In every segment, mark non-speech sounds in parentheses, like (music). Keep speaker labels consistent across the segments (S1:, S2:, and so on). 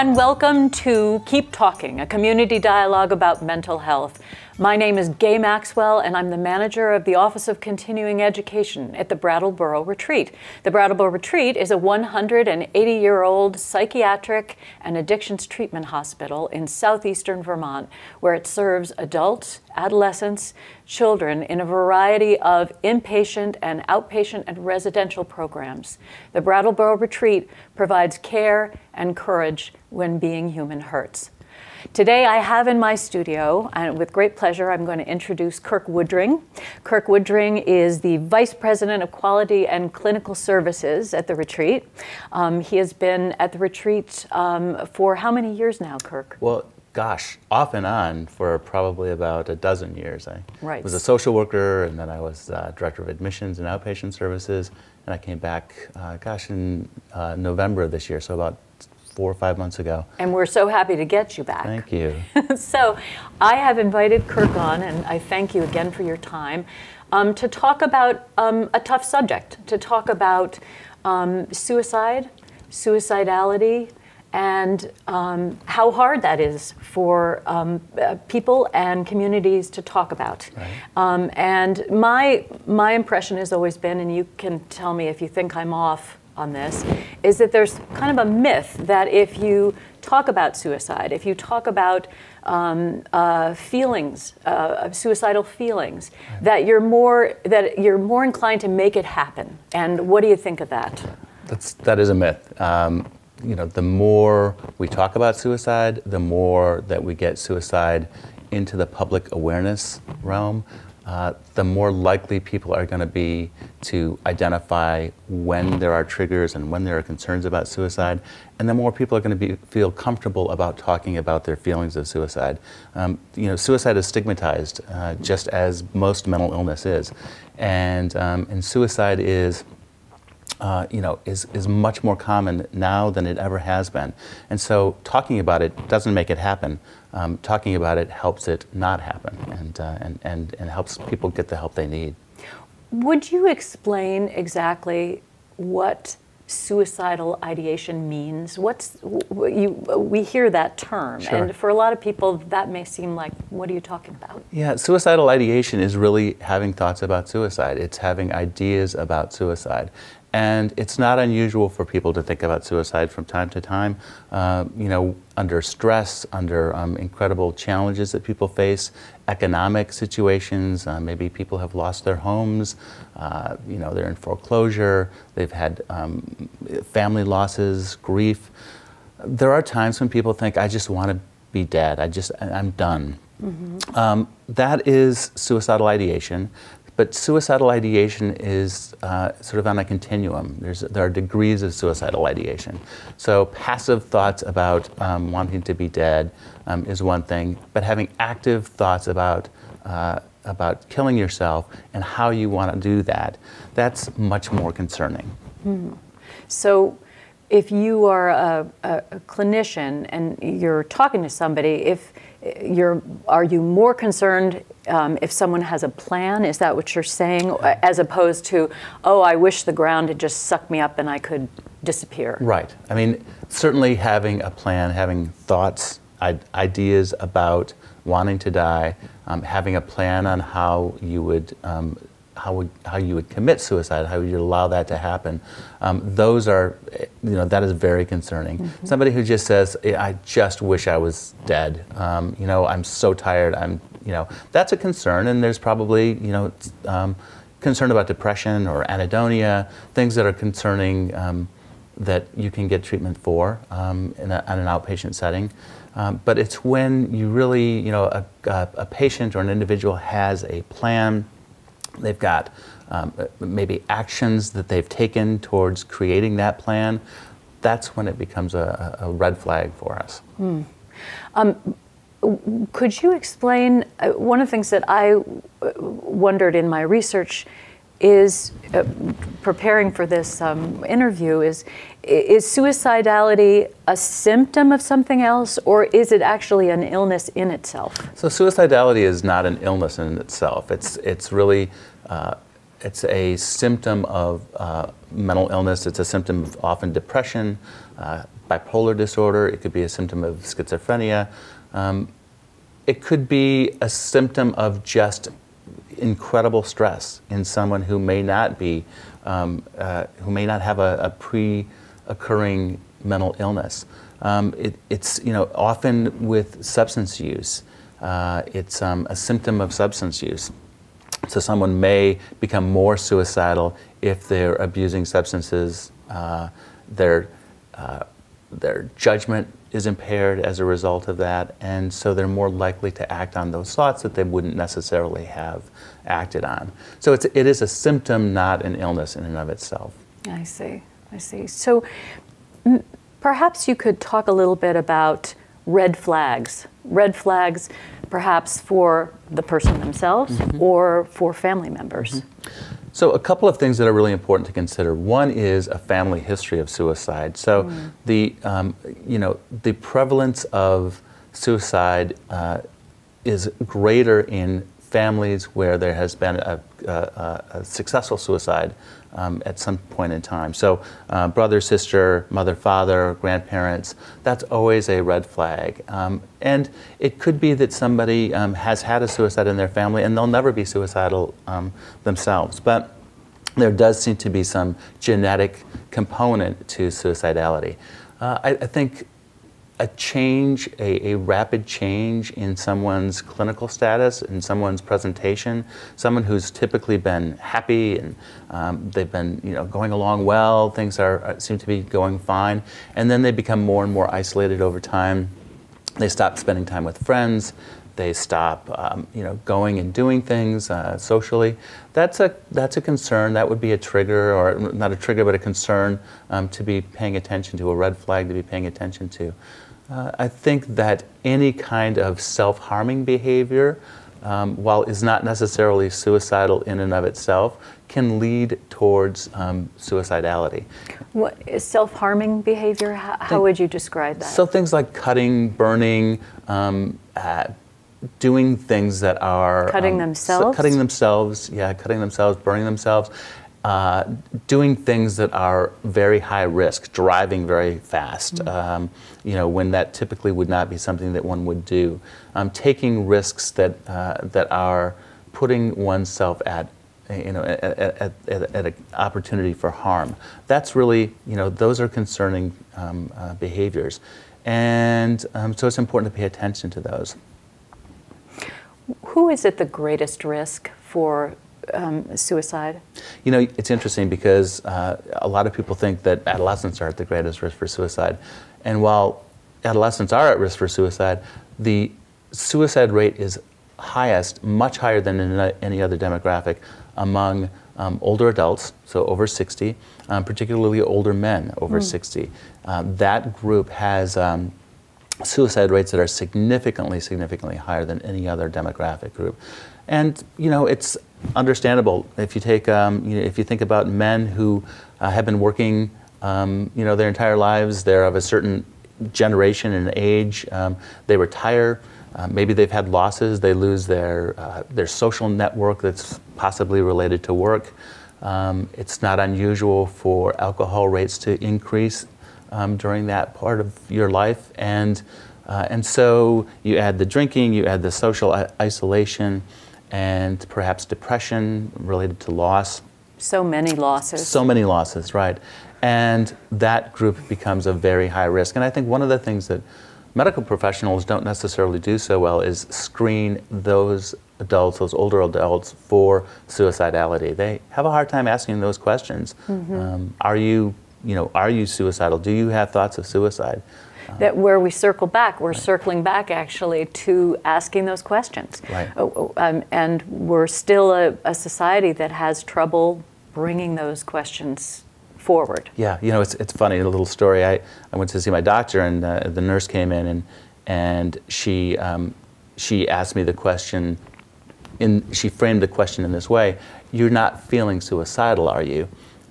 S1: And welcome to Keep Talking, a community dialogue about mental health. My name is Gay Maxwell, and I'm the manager of the Office of Continuing Education at the Brattleboro Retreat. The Brattleboro Retreat is a 180 year old psychiatric and addictions treatment hospital in southeastern Vermont, where it serves adults, adolescents, children in a variety of inpatient and outpatient and residential programs. The Brattleboro Retreat provides care and courage when being human hurts. Today I have in my studio, and with great pleasure, I'm going to introduce Kirk Woodring. Kirk Woodring is the Vice President of Quality and Clinical Services at the retreat. Um, he has been at the retreat um, for how many years now, Kirk?
S2: Well, gosh, off and on for probably about a dozen years. I
S1: right.
S2: was a social worker, and then I was uh, director of admissions and outpatient services, and I came back, uh, gosh, in uh, November of this year, so about four or five months ago.
S1: And we're so happy to get you back.
S2: Thank you. (laughs)
S1: so I have invited Kirk on, and I thank you again for your time, um, to talk about um, a tough subject, to talk about um, suicide, suicidality, and um, how hard that is for um, uh, people and communities to talk about.
S2: Right.
S1: Um, and my my impression has always been, and you can tell me if you think I'm off on this is that there's kind of a myth that if you talk about suicide, if you talk about um, uh, feelings, uh, suicidal feelings, right. that you're more that you're more inclined to make it happen. And what do you think of that?
S2: That's that is a myth. Um, you know, the more we talk about suicide, the more that we get suicide into the public awareness realm, uh, the more likely people are going to be to identify when there are triggers and when there are concerns about suicide, and the more people are going to feel comfortable about talking about their feelings of suicide. Um, you know, suicide is stigmatized, uh, just as most mental illness is, and um, and suicide is uh, you know, is, is much more common now than it ever has been. And so talking about it doesn't make it happen. Um, talking about it helps it not happen and, uh, and, and, and helps people get the help they need.
S1: Would you explain exactly what suicidal ideation means? What's you? We hear that term,
S2: sure.
S1: and for a lot of people, that may seem like, what are you talking about?
S2: Yeah, suicidal ideation is really having thoughts about suicide. It's having ideas about suicide, and it's not unusual for people to think about suicide from time to time, uh, you know, under stress, under um, incredible challenges that people face, economic situations. Uh, maybe people have lost their homes, uh, you know, they're in foreclosure, they've had um, family losses, grief. There are times when people think, I just want to be dead, I just, I'm done. Mm-hmm. Um, that is suicidal ideation. But suicidal ideation is uh, sort of on a continuum. There's, there are degrees of suicidal ideation. So passive thoughts about um, wanting to be dead um, is one thing, but having active thoughts about uh, about killing yourself and how you want to do that, that's much more concerning.
S1: Hmm. So if you are a, a, clinician and you're talking to somebody, if you're, are you more concerned um, if someone has a plan? Is that what you're saying? As opposed to, oh, I wish the ground had just sucked me up and I could disappear.
S2: Right. I mean, certainly having a plan, having thoughts, ideas about wanting to die, um, having a plan on how you would um, how would how you would commit suicide, how would you allow that to happen. Um, those are, you know, that is very concerning. Mm-hmm. Somebody who just says, "I just wish I was dead," um, you know, I'm so tired. I'm, you know, that's a concern, and there's probably, you know, um, concern about depression or anhedonia, things that are concerning um, that you can get treatment for um, in, a, in an outpatient setting. Um, but it's when you really, you know, a, a patient or an individual has a plan They've got um, maybe actions that they've taken towards creating that plan. That's when it becomes a, a red flag for us.
S1: Hmm. Um, could you explain uh, one of the things that I uh, wondered in my research is uh, preparing for this um, interview is is suicidality a symptom of something else or is it actually an illness in itself?
S2: So suicidality is not an illness in itself. It's it's really uh, it's a symptom of uh, mental illness. It's a symptom of often depression uh, bipolar disorder, it could be a symptom of schizophrenia. Um, it could be a symptom of just incredible stress in someone who may not be, um, uh, who may not have a, a pre-occurring mental illness. Um, it, it's you know often with substance use, uh, it's um, a symptom of substance use. So someone may become more suicidal if they're abusing substances. Uh, their uh, their judgment is impaired as a result of that, and so they're more likely to act on those thoughts that they wouldn't necessarily have acted on. So it's, it is a symptom, not an illness in and of itself.
S1: I see. I see. So perhaps you could talk a little bit about red flags. Red flags, perhaps for the person themselves mm-hmm. or for family members. Mm-hmm.
S2: So, a couple of things that are really important to consider. One is a family history of suicide. So, mm. the um, you know the prevalence of suicide uh, is greater in families where there has been a, a, a successful suicide um, at some point in time. So, uh, brother, sister, mother, father, grandparents, that's always a red flag. Um, and it could be that somebody um, has had a suicide in their family and they'll never be suicidal um, themselves. But there does seem to be some genetic component to suicidality. Uh, I, I think a change, a, a, rapid change in someone's clinical status, in someone's presentation, someone who's typically been happy and um, they've been you know, going along well, things are, uh, seem to be going fine, and then they become more and more isolated over time. They stop spending time with friends, they stop um, you know, going and doing things uh, socially. That's a, that's a concern. That would be a trigger, or not a trigger, but a concern um, to be paying attention to, a red flag to be paying attention to. Uh, I think that any kind of self-harming behavior, um, while is not necessarily suicidal in and of itself, can lead towards um, suicidality.
S1: What is self-harming behavior? How, how, would you describe that?
S2: So things like cutting, burning, um, uh, doing things that are
S1: cutting
S2: um,
S1: themselves,
S2: cutting themselves, yeah, cutting themselves, burning themselves, uh, doing things that are very high risk, driving very fast, mm-hmm. um, you know, when that typically would not be something that one would do. Um, taking risks that, uh, that are putting oneself at you know, at, at, at, at, an opportunity for harm. That's really, you know, those are concerning um, uh, behaviors. And um, so it's important to pay attention to those.
S1: Who is at the greatest risk for um, suicide?
S2: You know, it's interesting because uh, a lot of people think that adolescents are at the greatest risk for suicide. And while adolescents are at risk for suicide, the suicide rate is highest, much higher than in any other demographic, among um, older adults, so over 60, um, particularly older men over mm. 60. Um, that group has um, suicide rates that are significantly, significantly higher than any other demographic group. And you know, it's understandable if you take, um, you know, if you think about men who uh, have been working, um, you know, their entire lives. They're of a certain generation and age. Um, they retire. Uh, maybe they've had losses. They lose their uh, their social network that's possibly related to work. Um, it's not unusual for alcohol rates to increase um, during that part of your life, and uh, and so you add the drinking, you add the social isolation and perhaps depression related to loss.
S1: So many losses.
S2: So many losses, right. And that group becomes a very high risk. And I think one of the things that medical professionals don't necessarily do so well is screen those adults, those older adults, for suicidality. They have a hard time asking those questions. Mm-hmm. Um, are you, you know, are you suicidal? Do you have thoughts of suicide?
S1: That where we circle back, we're right. circling back actually to asking those questions.
S2: Right. Oh,
S1: oh, um, and we're still a, a, society that has trouble bringing those questions forward.
S2: Yeah, you know, it's, it's funny, a little story. I, I went to see my doctor, and uh, the nurse came in, and, and she, um, she asked me the question, in, she framed the question in this way You're not feeling suicidal, are you?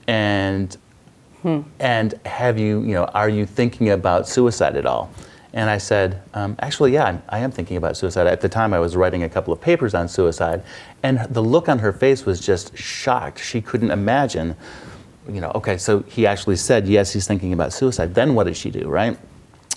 S2: And Hmm. And have you, you know, are you thinking about suicide at all? And I said, um, actually, yeah, I'm, I am thinking about suicide. At the time, I was writing a couple of papers on suicide, and the look on her face was just shocked. She couldn't imagine you know, okay, so he actually said, yes, he's thinking about suicide. Then what did she do, right?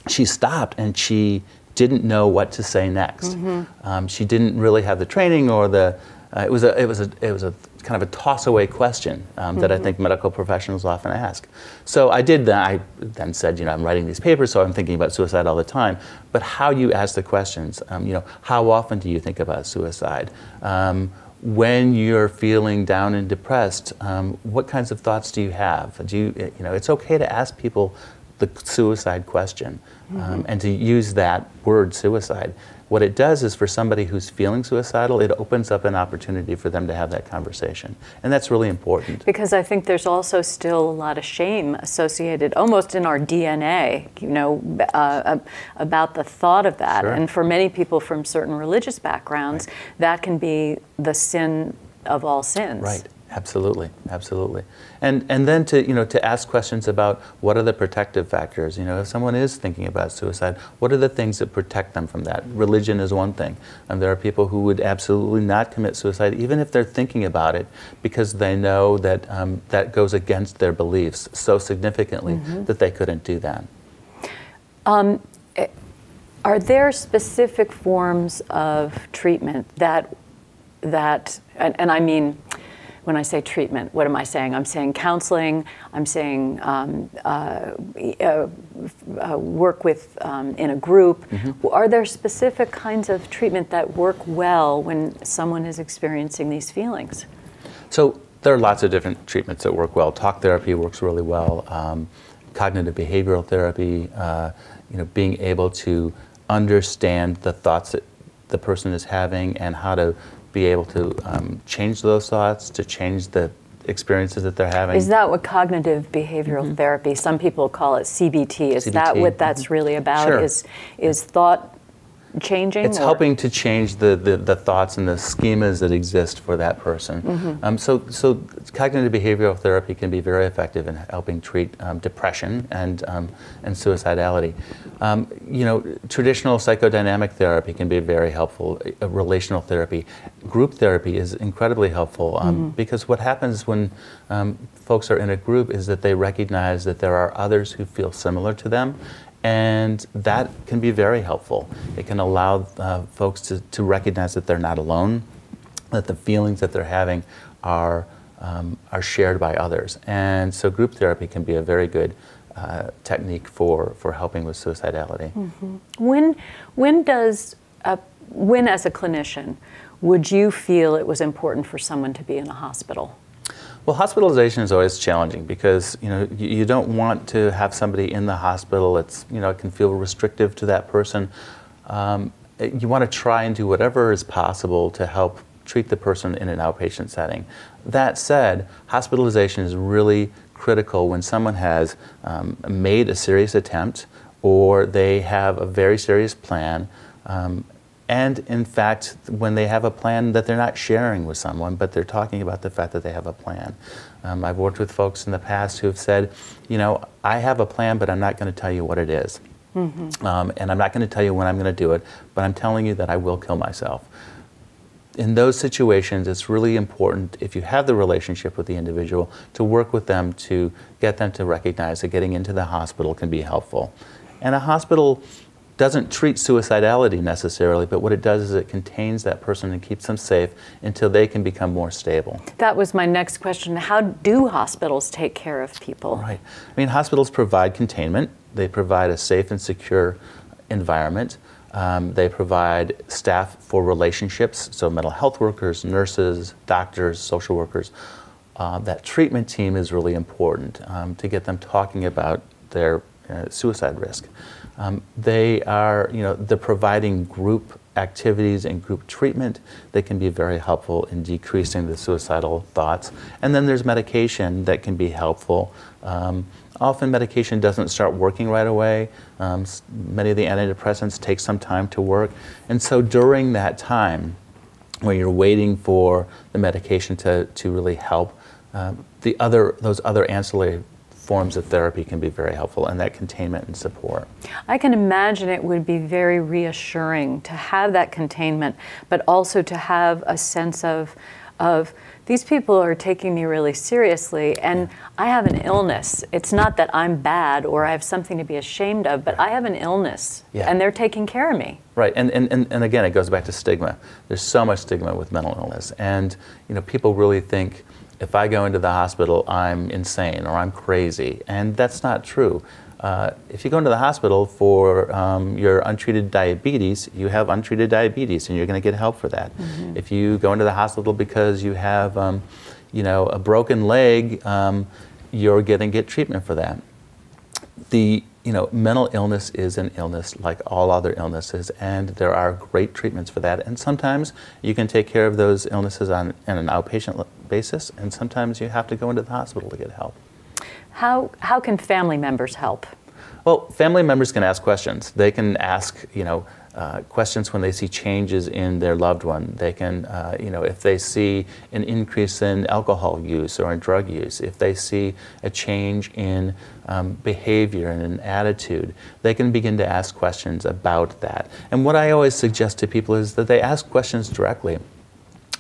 S2: She stopped and she didn't know what to say next. Mm-hmm. Um, she didn't really have the training or the, uh, it was a, it was a, it was a kind of a toss away question um, that mm-hmm. I think medical professionals often ask. So I did that. I then said, you know, I'm writing these papers, so I'm thinking about suicide all the time. But how you ask the questions, um, you know, how often do you think about suicide? Um, when you're feeling down and depressed, um, what kinds of thoughts do you have? Do you, you know, it's okay to ask people the suicide question um, mm-hmm. and to use that word suicide. What it does is for somebody who's feeling suicidal, it opens up an opportunity for them to have that conversation. And that's really important.
S1: Because I think there's also still a lot of shame associated almost in our DNA, you know, uh, about the thought of that. Sure. And for many people from certain religious backgrounds, right. that can be the sin of all sins.
S2: Right. Absolutely, absolutely, and and then to you know to ask questions about what are the protective factors. You know, if someone is thinking about suicide, what are the things that protect them from that? Religion is one thing, and there are people who would absolutely not commit suicide even if they're thinking about it because they know that um, that goes against their beliefs so significantly mm-hmm. that they couldn't do that. Um,
S1: eh, are there specific forms of treatment that that and, and I mean when I say treatment, what am I saying? I'm saying counseling. I'm saying um, uh, uh, uh, work with um, in a group. Mm-hmm. Are there specific kinds of treatment that work well when someone is experiencing these feelings?
S2: So there are lots of different treatments that work well. Talk therapy works really well. Um, cognitive behavioral therapy. Uh, you know, being able to understand the thoughts that the person is having and how to be able to um, change those thoughts, to change the experiences that they're having.
S1: Is that what cognitive behavioral mm-hmm. therapy? Some people call it CBT. Is CBT. that what that's mm-hmm. really about?
S2: Sure.
S1: Is is thought changing?
S2: It's or? helping to change the, the, the, thoughts and the schemas that exist for that person. Mm-hmm. Um, so, so cognitive behavioral therapy can be very effective in helping treat um, depression and, um, and suicidality. Um, you know, traditional psychodynamic therapy can be very helpful. Uh, relational therapy, group therapy is incredibly helpful um, mm-hmm. because what happens when um, folks are in a group is that they recognize that there are others who feel similar to them and that can be very helpful. It can allow uh, folks to, to recognize that they're not alone, that the feelings that they're having are, um, are shared by others. And so group therapy can be a very good uh, technique for, for helping with suicidality.
S1: Mm-hmm. When, when does, a, when as a clinician, would you feel it was important for someone to be in a hospital?
S2: Well, hospitalization is always challenging because you know you, don't want to have somebody in the hospital. It's you know it can feel restrictive to that person. Um, you want to try and do whatever is possible to help treat the person in an outpatient setting. That said, hospitalization is really critical when someone has um, made a serious attempt or they have a very serious plan um, and in fact, when they have a plan that they're not sharing with someone, but they're talking about the fact that they have a plan. Um, I've worked with folks in the past who have said, you know, I have a plan, but I'm not going to tell you what it is. Mm-hmm. Um, and I'm not going to tell you when I'm going to do it, but I'm telling you that I will kill myself. In those situations, it's really important, if you have the relationship with the individual, to work with them to get them to recognize that getting into the hospital can be helpful. And a hospital doesn't treat suicidality necessarily, but what it does is it contains that person and keeps them safe until they can become more stable.
S1: That was my next question. How do hospitals take care of people?
S2: Right. I mean, hospitals provide containment, they provide a safe and secure environment. Um, they provide staff for relationships, so mental health workers, nurses, doctors, social workers. Uh, that treatment team is really important um, to get them talking about their uh, suicide risk. Um, they are, you know, they're providing group activities and group treatment that can be very helpful in decreasing the suicidal thoughts. And then there's medication that can be helpful. Um, often medication doesn't start working right away. Um, many of the antidepressants take some time to work. And so during that time, when you're waiting for the medication to, to really help, uh, the other, those other ancillary forms of therapy can be very helpful and that containment and support.
S1: I can imagine it would be very reassuring to have that containment, but also to have a sense of of these people are taking me really seriously and I have an illness. It's not that I'm bad or I have something to be ashamed of, but I have an illness
S2: Yeah.
S1: and they're taking care of me.
S2: Right, and, and, and, and again, it goes back to stigma. There's so much stigma with mental illness, and you know, people really think if I go into the hospital, I'm insane or I'm crazy, and that's not true. Uh, if you go into the hospital for um, your untreated diabetes, you have untreated diabetes, and you're going to get help for that. If you go into the hospital because you have, um, you know, a broken leg, um, you're going to get treatment for that the you know mental illness is an illness like all other illnesses and there are great treatments for that and sometimes you can take care of those illnesses on, on an outpatient basis and sometimes you have to go into the hospital to get help
S1: How, how can family members help?
S2: well, family members can ask questions. They can ask, you know, uh, questions when they see changes in their loved one. They can, uh, you know, if they see an increase in alcohol use or in drug use, if they see a change in um, behavior and an attitude, they can begin to ask questions about that. And what I always suggest to people is that they ask questions directly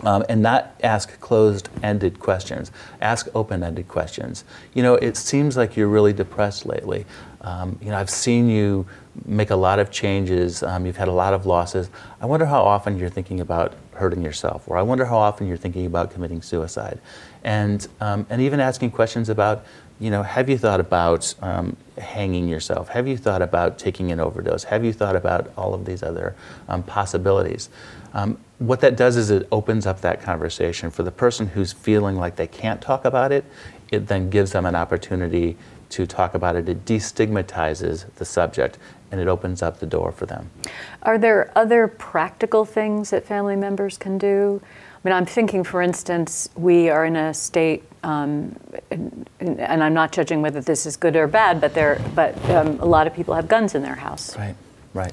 S2: um, and not ask closed-ended questions. Ask open-ended questions. You know, it seems like you're really depressed lately. Um, you know, I've seen you make a lot of changes. Um, you've had a lot of losses. I wonder how often you're thinking about hurting yourself, or I wonder how often you're thinking about committing suicide, and um, and even asking questions about. You know, have you thought about um, hanging yourself? Have you thought about taking an overdose? Have you thought about all of these other um, possibilities? Um, what that does is it opens up that conversation for the person who's feeling like they can't talk about it. It then gives them an opportunity to talk about it. It destigmatizes the subject and it opens up the door for them.
S1: Are there other practical things that family members can do? I mean, I'm thinking, for instance, we are in a state, um, and, and I'm not judging whether this is good or bad, but there, but um, a lot of people have guns in their house.
S2: Right, right.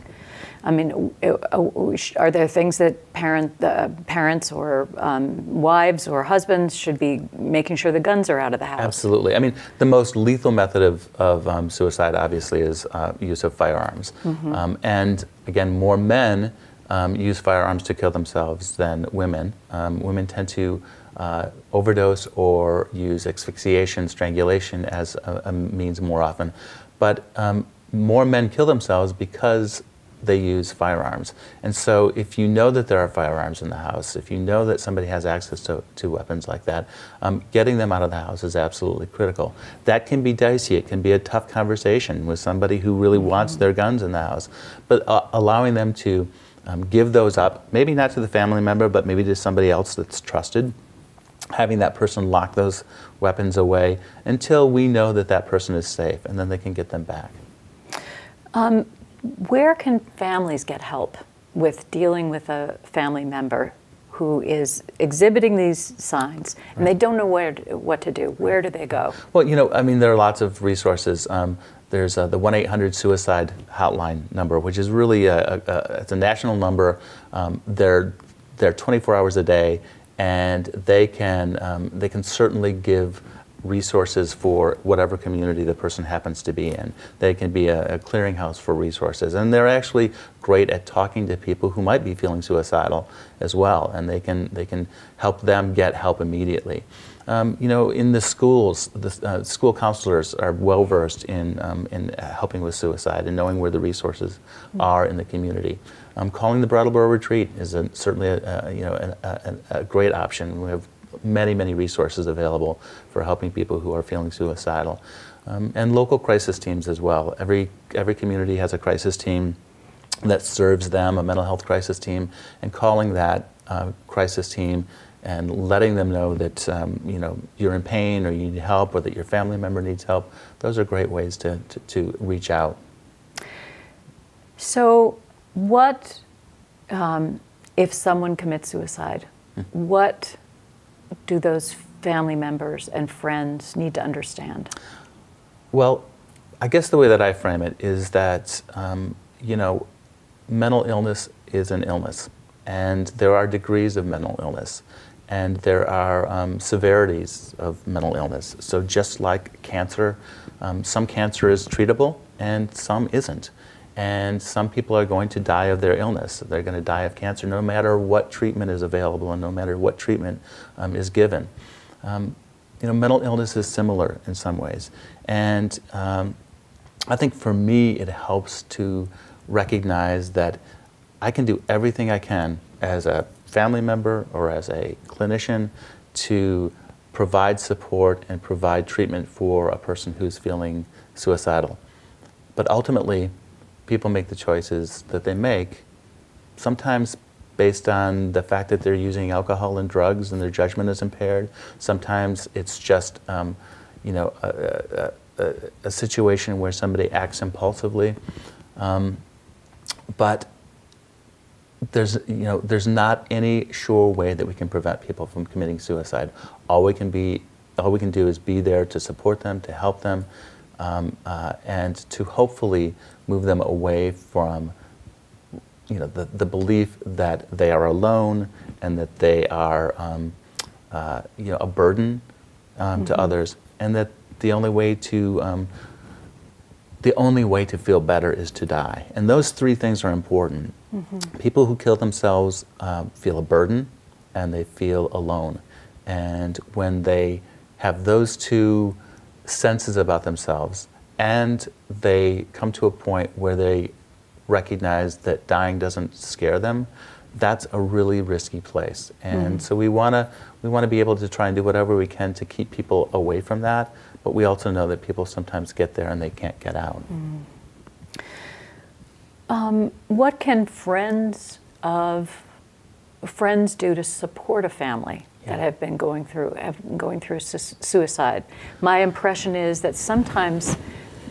S1: I mean, uh, uh, are there things that parent, uh, parents or um, wives or husbands should be making sure the guns are out of the house?
S2: Absolutely. I mean, the most lethal method of, of um, suicide, obviously, is uh, use of firearms. Um, and again, more men um, use firearms to kill themselves than women. Um, women tend to uh, overdose or use asphyxiation, strangulation as a, a means more often. But um, more men kill themselves because they use firearms. And so if you know that there are firearms in the house, if you know that somebody has access to, to weapons like that, um, getting them out of the house is absolutely critical. That can be dicey. It can be a tough conversation with somebody who really wants their guns in the house. But uh, allowing them to um, give those up, maybe not to the family member, but maybe to somebody else that's trusted, having that person lock those weapons away until we know that that person is safe, and then they can get them back.
S1: Where can families get help with dealing with a family member who is exhibiting these signs and they don't know where to, what to do? Where do they go?
S2: Well, you know, I mean, there are lots of resources. Um, there's uh, the 1-800 suicide hotline number, which is really a, a, a it's a national number. Um, they're they're 24 hours a day, and they can um, they can certainly give resources for whatever community the person happens to be in. They can be a, a clearinghouse for resources, and they're actually great at talking to people who might be feeling suicidal as well, and they can they can help them get help immediately. Um, you know, in the schools, the uh, school counselors are well versed in, um, in helping with suicide and knowing where the resources are in the community. Um, calling the Brattleboro Retreat is a, certainly a, a, you know a, a, a great option. We have many many resources available for helping people who are feeling suicidal, um, and local crisis teams as well. Every every community has a crisis team that serves them, a mental health crisis team, and calling that uh, crisis team and letting them know that um, you know you're in pain or you need help or that your family member needs help. Those are great ways to, to, to reach out.
S1: So, what um, if someone commits suicide? What do those family members and friends need to understand?
S2: Well, I guess the way that I frame it is that um, you know mental illness is an illness, and there are degrees of mental illness, and there are um, severities of mental illness. So just like cancer, um, some cancer is treatable and some isn't. And some people are going to die of their illness. They're going to die of cancer no matter what treatment is available and no matter what treatment um, is given. Um, you know, mental illness is similar in some ways. And um, I think for me, it helps to recognize that I can do everything I can as a family member or as a clinician to provide support and provide treatment for a person who's feeling suicidal. But ultimately, people make the choices that they make, sometimes based on the fact that they're using alcohol and drugs and their judgment is impaired. Sometimes it's just, um, you know, a, a, a, situation where somebody acts impulsively. Um, but there's, you know, there's not any sure way that we can prevent people from committing suicide. All we can be, all we can do is be there to support them, to help them, um, uh, and to hopefully move them away from, you know, the, the belief that they are alone and that they are, um, uh, you know, a burden um, mm-hmm. to others, and that the only way to um, the only way to feel better is to die. And those three things are important. Mm-hmm. People who kill themselves uh, feel a burden and they feel alone. And when they have those two senses about themselves and they come to a point where they recognize that dying doesn't scare them, that's a really risky place. And mm. so we want to we want to be able to try and do whatever we can to keep people away from that, but we also know that people sometimes get there and they can't get out. Mm.
S1: Um, what can friends of friends do to support a family. That have been going through have going through su- suicide? My impression is that sometimes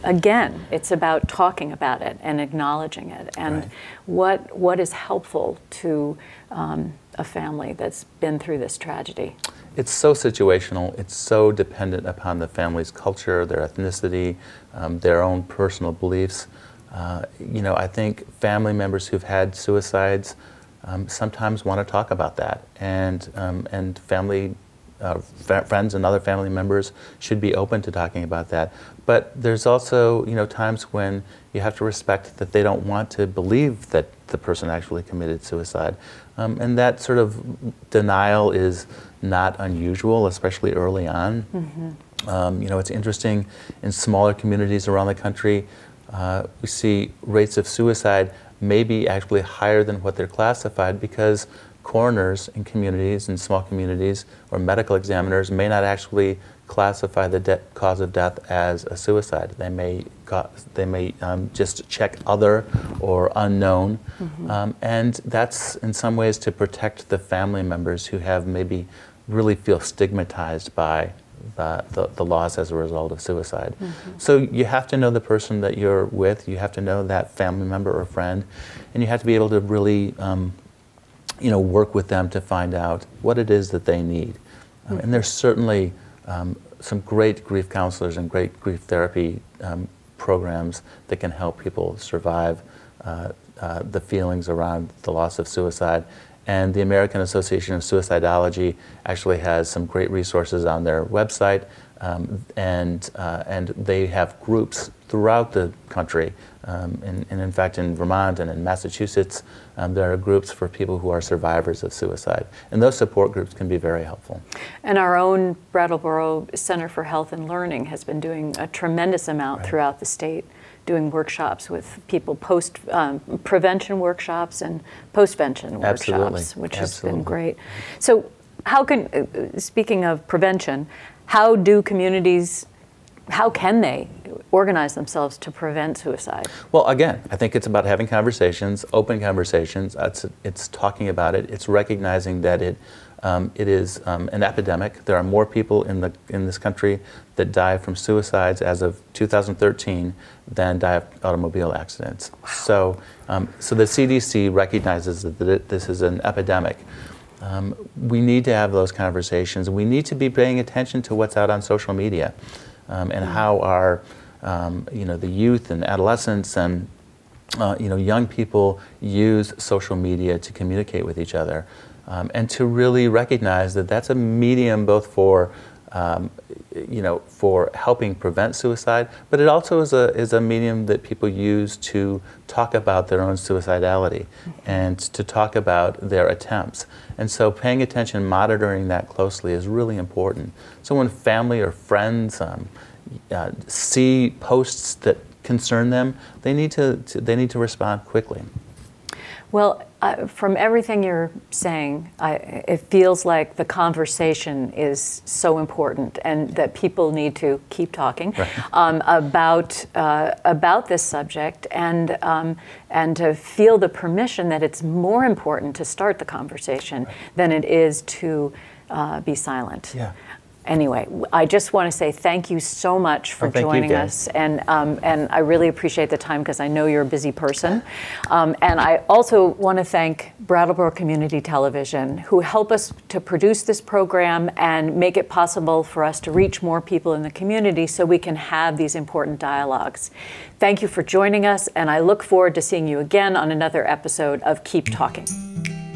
S1: again, it's about talking about it and acknowledging it, and right. what what is helpful to um, a family that's been through this tragedy.
S2: It's so situational. It's so dependent upon the family's culture, their ethnicity, um, their own personal beliefs. Uh, you know, I think family members who've had suicides um, sometimes want to talk about that, and um, and family uh, friends and other family members should be open to talking about that. But there's also, you know, times when you have to respect that they don't want to believe that the person actually committed suicide. Um, and that sort of denial is not unusual, especially early on. Mm-hmm. Um, you know, it's interesting in smaller communities around the country, uh, we see rates of suicide maybe actually higher than what they're classified because coroners in communities, in small communities, or medical examiners may not actually classify the de- cause of death as a suicide. They may they may um, just check other or unknown, mm-hmm. um, and that's in some ways to protect the family members who have maybe really feel stigmatized by the, the, the loss as a result of suicide. Mm-hmm. So you have to know the person that you're with. You have to know that family member or friend, and you have to be able to really um, you know, work with them to find out what it is that they need. Um, and there's certainly um, some great grief counselors and great grief therapy um, programs that can help people survive uh, uh, the feelings around the loss of suicide. And the American Association of Suicidology actually has some great resources on their website, um, and, uh, and they have groups throughout the country um, and, and, in fact, in Vermont and in Massachusetts, um, there are groups for people who are survivors of suicide. And those support groups can be very helpful.
S1: And our own Brattleboro Center for Health and Learning has been doing a tremendous amount right. throughout the state, doing workshops with people, post um, prevention workshops and postvention workshops, which Absolutely. has been great. So, how can, uh, speaking of prevention, how do communities how can they organize themselves to prevent suicide?
S2: Well, again, I think it's about having conversations, open conversations. It's, it's talking about it. It's recognizing that it, um, it is um, an epidemic. There are more people in, the, in this country that die from suicides as of 2013 than die of automobile accidents. Wow. So, um, so the CDC recognizes that this is an epidemic. Um, we need to have those conversations. We need to be paying attention to what's out on social media um, and how our, um, you know, the youth and adolescents and uh, you know, young people use social media to communicate with each other, um, and to really recognize that that's a medium both for um, you know, for helping prevent suicide, but it also is a, is a medium that people use to talk about their own suicidality mm-hmm. and to talk about their attempts. And so paying attention, monitoring that closely is really important. So when family or friends um, uh, see posts that concern them, they need to, to, they need to respond quickly.
S1: Well, uh, from everything you're saying, I, it feels like the conversation is so important, and that people need to keep talking right. um, about uh, about this subject, and um, and to feel the permission that it's more important to start the conversation right. than it is to uh, be silent.
S2: Yeah
S1: anyway, I just want to say thank you so much for
S2: oh,
S1: joining us, and um, and I really appreciate the time because I know you're a busy person, um, and I also want to thank Brattleboro Community Television who help us to produce this program and make it possible for us to reach more people in the community so we can have these important dialogues. Thank you for joining us, and I look forward to seeing you again on another episode of Keep Talking.